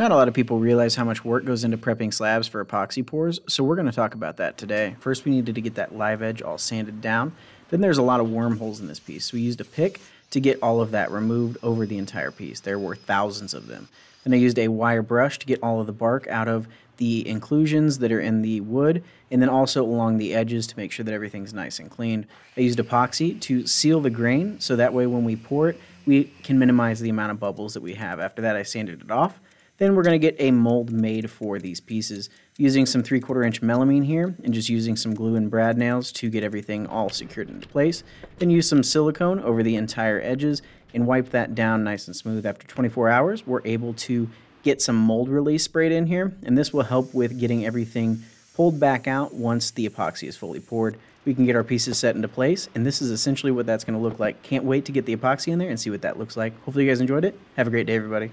Not a lot of people realize how much work goes into prepping slabs for epoxy pours, so we're going to talk about that today. First, we needed to get that live edge all sanded down. Then there's a lot of wormholes in this piece, so we used a pick to get all of that removed over the entire piece. There were thousands of them. Then I used a wire brush to get all of the bark out of the inclusions that are in the wood, and then also along the edges to make sure that everything's nice and clean. I used epoxy to seal the grain, so that way when we pour it, we can minimize the amount of bubbles that we have. After that, I sanded it off then we're going to get a mold made for these pieces using some 3 quarter inch melamine here and just using some glue and brad nails to get everything all secured into place. Then use some silicone over the entire edges and wipe that down nice and smooth. After 24 hours, we're able to get some mold release sprayed in here and this will help with getting everything pulled back out once the epoxy is fully poured. We can get our pieces set into place and this is essentially what that's going to look like. Can't wait to get the epoxy in there and see what that looks like. Hopefully you guys enjoyed it. Have a great day everybody.